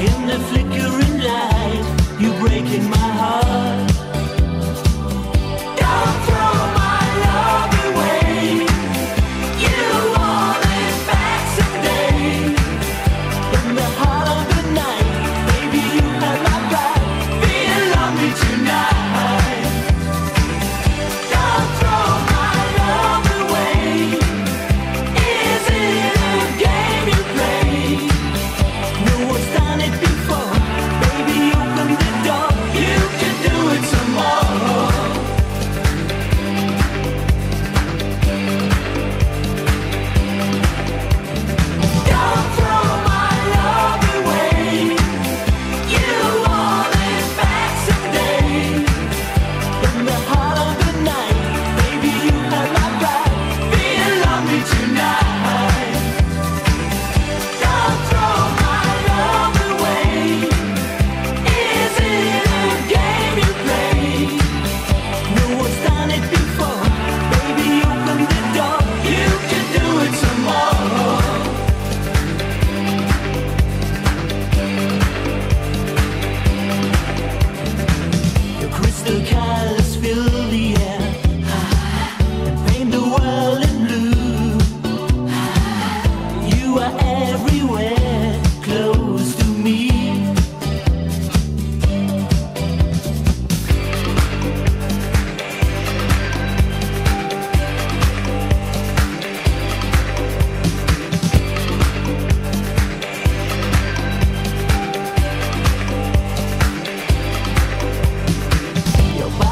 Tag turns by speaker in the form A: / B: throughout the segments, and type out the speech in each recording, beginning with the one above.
A: in the flicker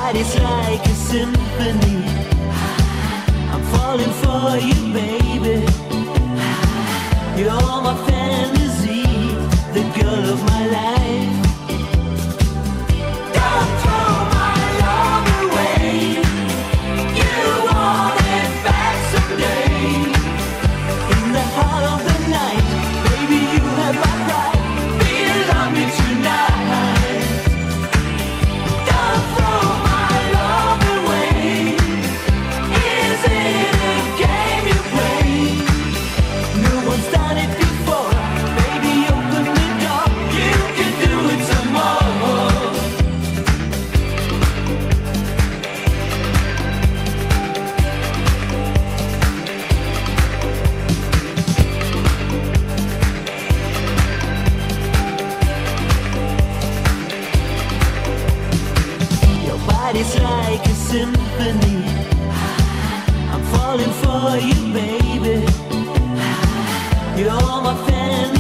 A: body's like a symphony. I'm falling for you, baby. You're my fantasy, the girl of my life. body's like a symphony. I'm falling for you, baby. You're my fantasy.